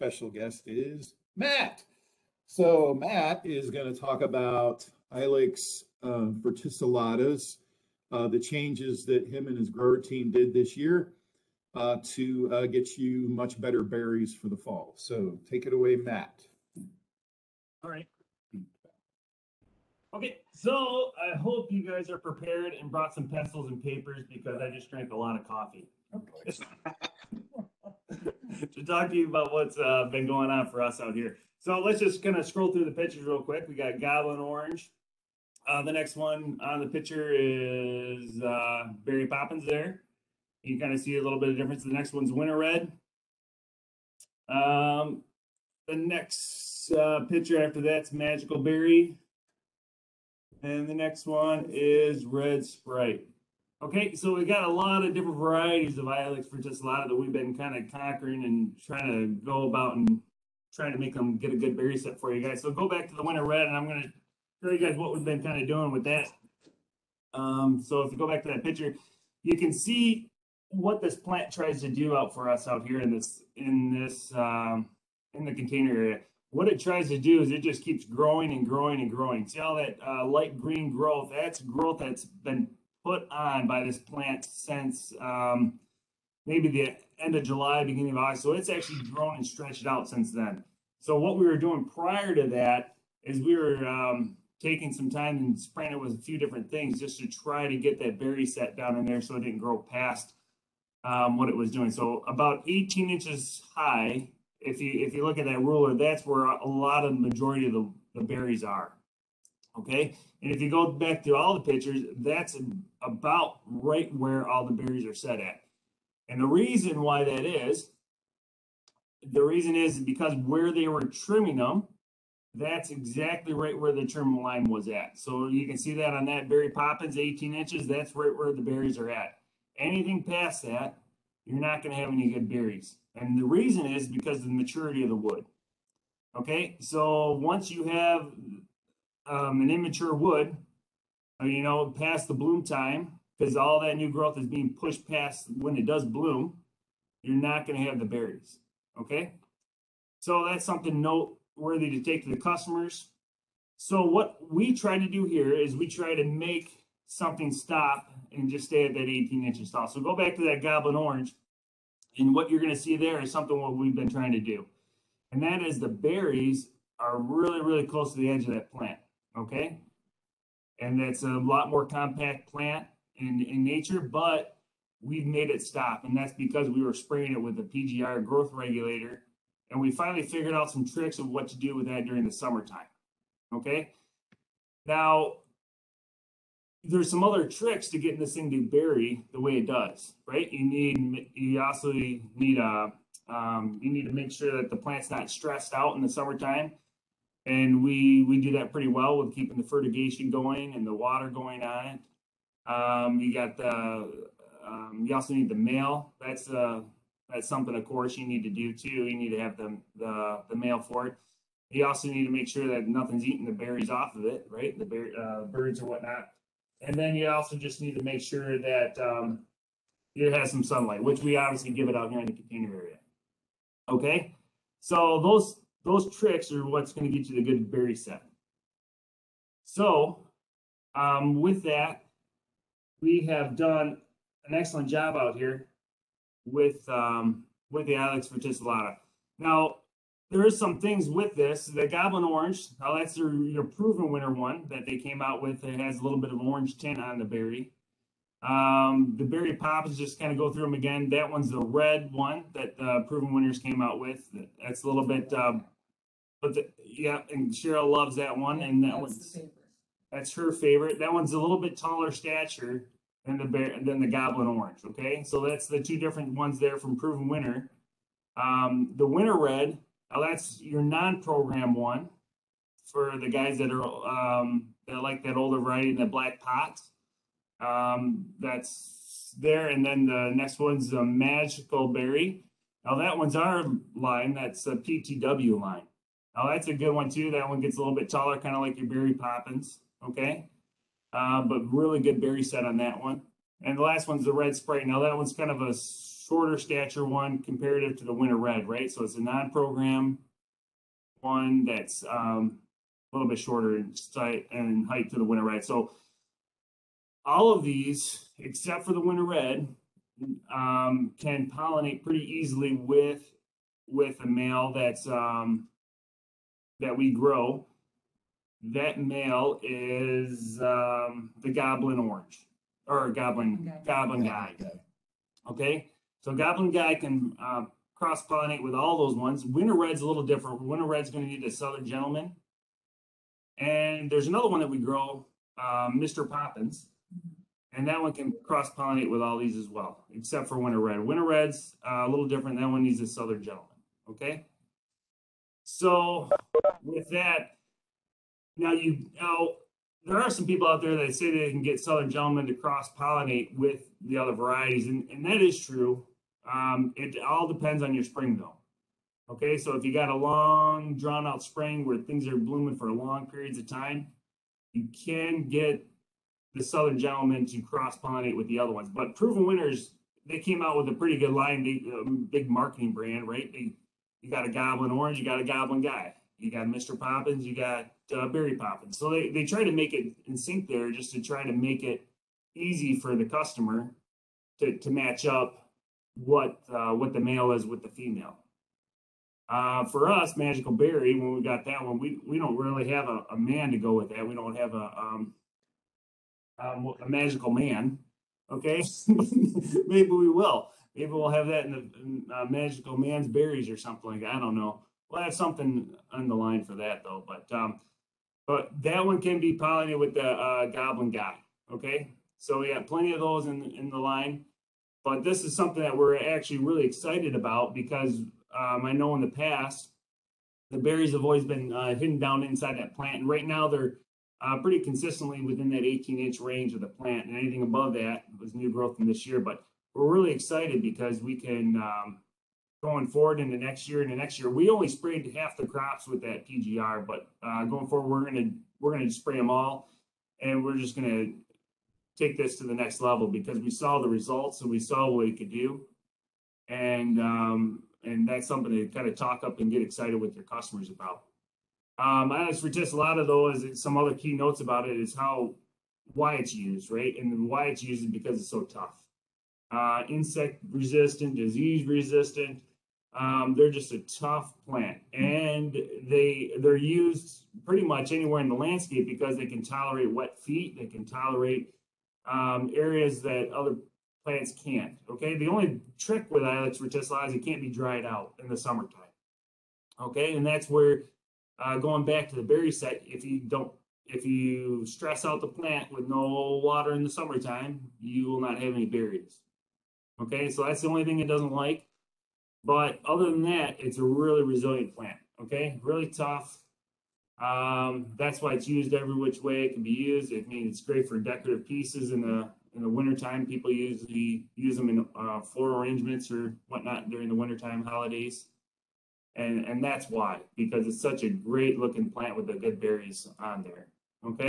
special guest is Matt. So Matt is going to talk about Ilex uh, verticillatas, uh, the changes that him and his grower team did this year uh, to uh, get you much better berries for the fall. So take it away, Matt. All right. Okay, so I hope you guys are prepared and brought some pencils and papers because I just drank a lot of coffee. to talk to you about what's uh, been going on for us out here. So let's just kind of scroll through the pictures real quick. We got Goblin Orange. Uh, the next one on the picture is uh, Berry Poppins there. You kind of see a little bit of difference. The next one's Winter Red. Um, the next uh, picture after that's Magical Berry. And the next one is Red Sprite. Okay, so we got a lot of different varieties of Ilex verticillata that we've been kind of conquering and trying to go about and trying to make them get a good berry set for you guys. So go back to the winter red and I'm going to show you guys what we've been kind of doing with that. Um, so if you go back to that picture, you can see what this plant tries to do out for us out here in this in this um, in the container area. What it tries to do is it just keeps growing and growing and growing. See all that uh, light green growth? That's growth that's been put on by this plant since um, maybe the end of July, beginning of August. So it's actually grown and stretched out since then. So what we were doing prior to that is we were um, taking some time and spraying it with a few different things just to try to get that berry set down in there so it didn't grow past um, what it was doing. So about 18 inches high, if you if you look at that ruler, that's where a lot of majority of the, the berries are. Okay, and if you go back to all the pictures, that's about right where all the berries are set at. And the reason why that is, the reason is because where they were trimming them, that's exactly right where the trim line was at. So you can see that on that berry poppins, 18 inches, that's right where the berries are at. Anything past that, you're not going to have any good berries. And the reason is because of the maturity of the wood. Okay, so once you have um, an immature wood, uh, you know, past the bloom time, because all that new growth is being pushed past when it does bloom, you're not going to have the berries. Okay. So that's something noteworthy to take to the customers. So what we try to do here is we try to make something stop and just stay at that 18 inches tall. So go back to that goblin orange. And what you're going to see there is something what we've been trying to do. And that is the berries are really, really close to the edge of that plant. Okay. And that's a lot more compact plant in, in nature, but we've made it stop. And that's because we were spraying it with a PGR growth regulator. And we finally figured out some tricks of what to do with that during the summertime. Okay. Now, there's some other tricks to getting this thing to bury the way it does, right? You need, you also need a, um, you need to make sure that the plant's not stressed out in the summertime and we we do that pretty well with keeping the fertigation going and the water going on it. Um, you got the um, you also need the male. That's uh that's something of course you need to do too. You need to have the the the male for it. You also need to make sure that nothing's eating the berries off of it, right? The uh, birds or whatnot. And then you also just need to make sure that um, it has some sunlight, which we obviously give it out here in the container area. Okay, so those those tricks are what's going to get you the good berry set. So, um, with that, we have done an excellent job out here with um, with the Ilex verticillata. Now, there is some things with this. The Goblin Orange, now that's your, Proven Winner one that they came out with. It has a little bit of orange tint on the berry. Um, the berry pops, just kind of go through them again. That one's the red one that uh, Proven Winners came out with. That's a little bit, um, but the, yeah, and Cheryl loves that one, and that That's one's that's her favorite. That one's a little bit taller stature than the bear than the Goblin Orange. Okay, so that's the two different ones there from Proven Winner. Um, the Winter Red, now that's your non-program one for the guys that are um, that like that older variety in the black pot. Um, that's there, and then the next one's a Magical Berry. Now that one's our line. That's a PTW line. Now that's a good one too. That one gets a little bit taller, kind of like your Berry Poppins. Okay, uh, but really good berry set on that one. And the last one's the Red Sprite. Now that one's kind of a shorter stature one comparative to the winter red, right? So it's a non-program one that's um, a little bit shorter in sight and height to the winter red. So all of these, except for the winter red, um, can pollinate pretty easily with with a male that's um, that we grow. That male is um, the goblin orange or goblin Guy. goblin guy. Okay, so Goblin Guy can uh, cross pollinate with all those ones. Winter Red's a little different. Winter Red's going to need a Southern Gentleman. And there's another one that we grow, uh, Mr. Poppins. And that one can cross pollinate with all these as well, except for Winter Red. Winter Red's uh, a little different. That one needs a Southern Gentleman. Okay. So with that, now you now there are some people out there that say they can get Southern Gentlemen to cross pollinate with the other varieties, and, and that is true. Um, it all depends on your spring though. Okay, so if you got a long, drawn out spring where things are blooming for long periods of time, you can get the Southern Gentlemen to cross pollinate with the other ones. But Proven Winners, they came out with a pretty good line, big, um, big marketing brand, right? They, you got a Goblin Orange, you got a Goblin Guy, you got Mr. Poppins, you got uh, Berry Poppins. So they, they try to make it in sync there just to try to make it easy for the customer to, to match up what uh, what the male is with the female. Uh, for us, Magical Berry, when we got that one, we, we don't really have a, a man to go with that. We don't have a um, um, a magical man. Okay, maybe we will. Maybe we'll have that in the in, uh, magical man's berries or something like that. I don't know. We'll have something on the line for that though. But um, but that one can be pollinated with the uh, goblin guy. Okay, so we have plenty of those in in the line. But this is something that we're actually really excited about because um, I know in the past the berries have always been uh, hidden down inside that plant, and right now they're uh, pretty consistently within that 18 inch range of the plant, and anything above that was new growth from this year. But we're really excited because we can um, going forward into next year and the next year. We only sprayed half the crops with that PGR, but uh, going forward, we're gonna we're gonna spray them all, and we're just gonna take this to the next level because we saw the results and we saw what we could do, and um, and that's something to kind of talk up and get excited with your customers about. Um, Ilex verticillata though is some other key notes about it is how why it's used, right? And why it's used is because it's so tough. Uh, insect resistant, disease resistant. Um, they're just a tough plant, and they they're used pretty much anywhere in the landscape because they can tolerate wet feet. They can tolerate um, areas that other plants can't. Okay, the only trick with Ilex verticillata is it can't be dried out in the summertime. Okay, and that's where uh, going back to the berry set, if you don't, if you stress out the plant with no water in the summertime, you will not have any berries. Okay, so that's the only thing it doesn't like. But other than that, it's a really resilient plant. Okay, really tough. Um, that's why it's used every which way it can be used. I mean, it's great for decorative pieces in the in the wintertime. People usually use them in uh, floral arrangements or whatnot during the wintertime holidays. And and that's why, because it's such a great looking plant with the good berries on there. Okay.